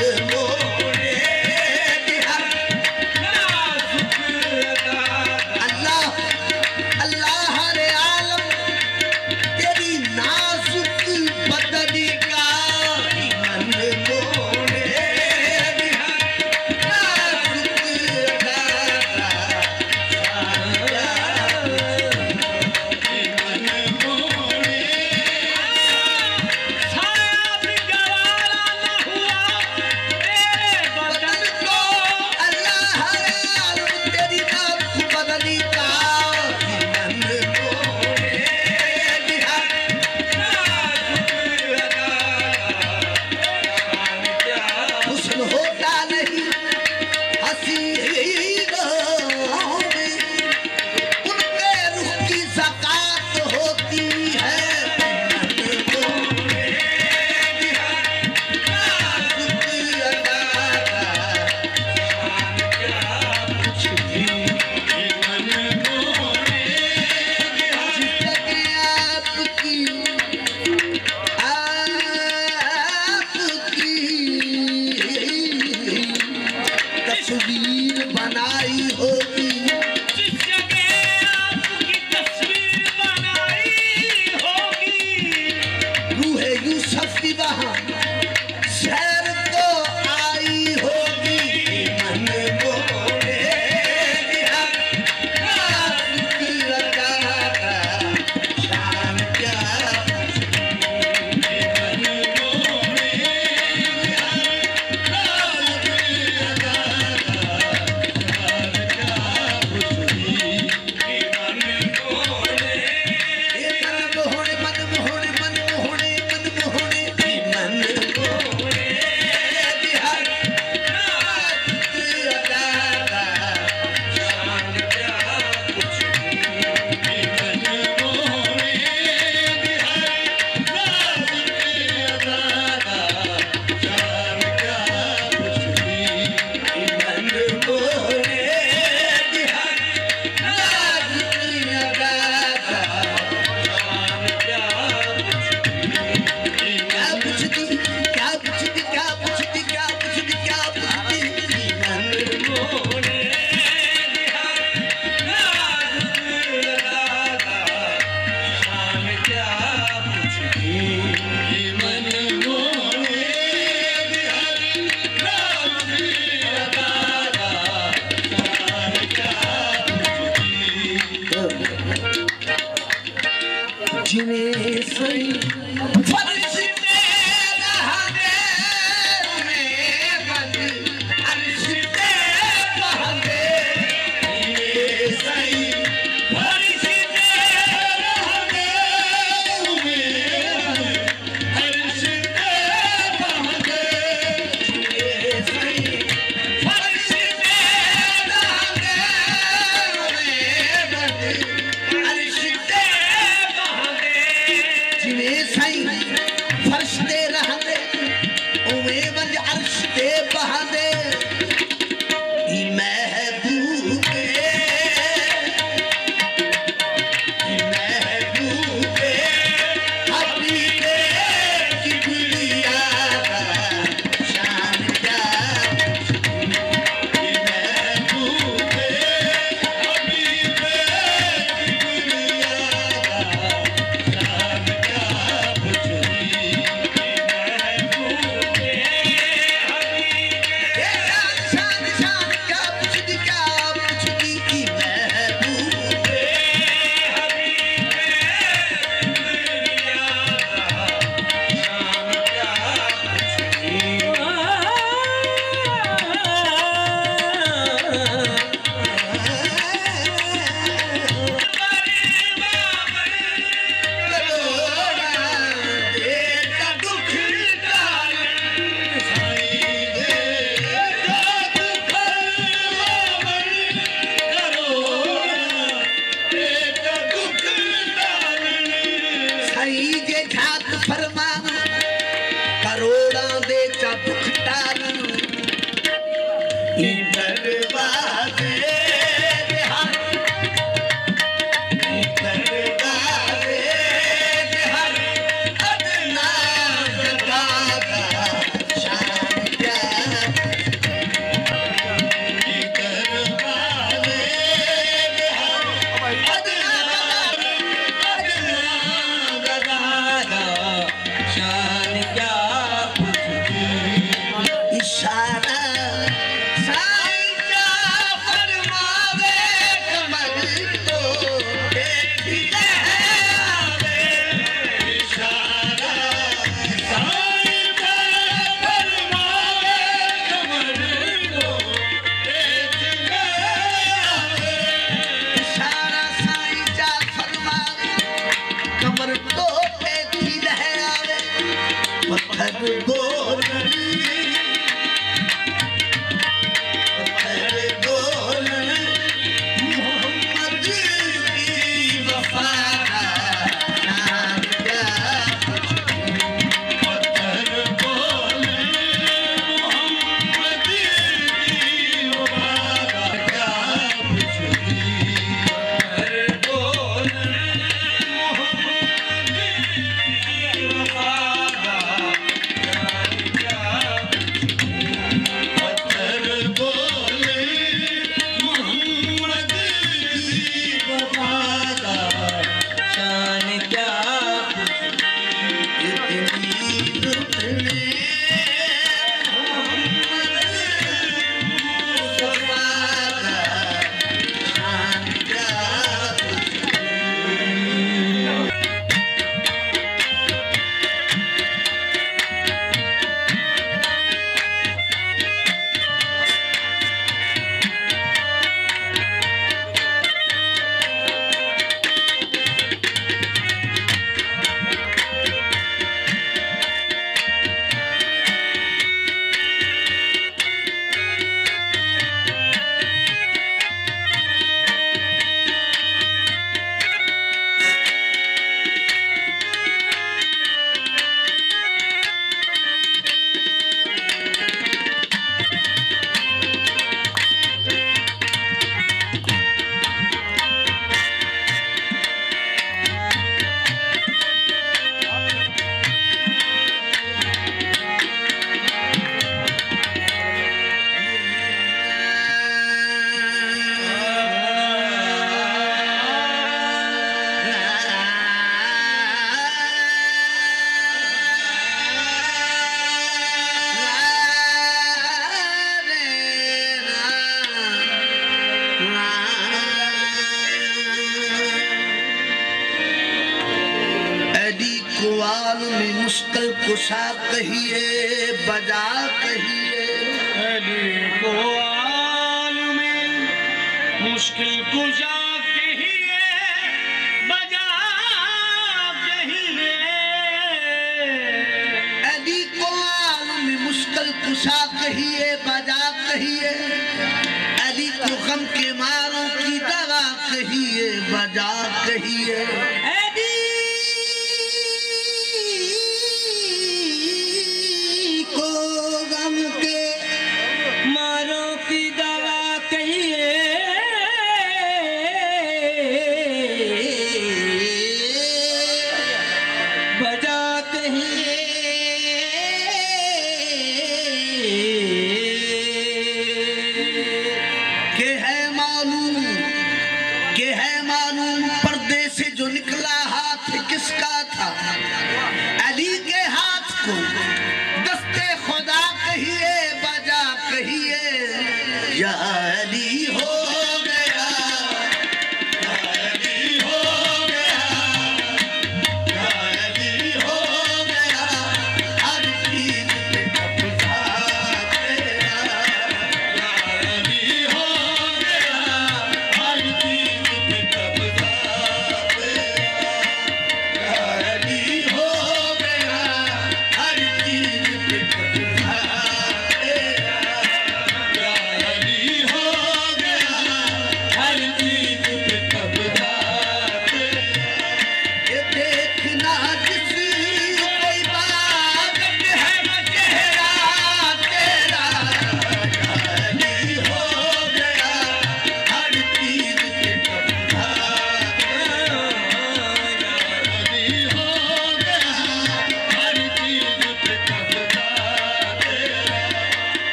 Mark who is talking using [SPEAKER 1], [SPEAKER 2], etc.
[SPEAKER 1] yeah.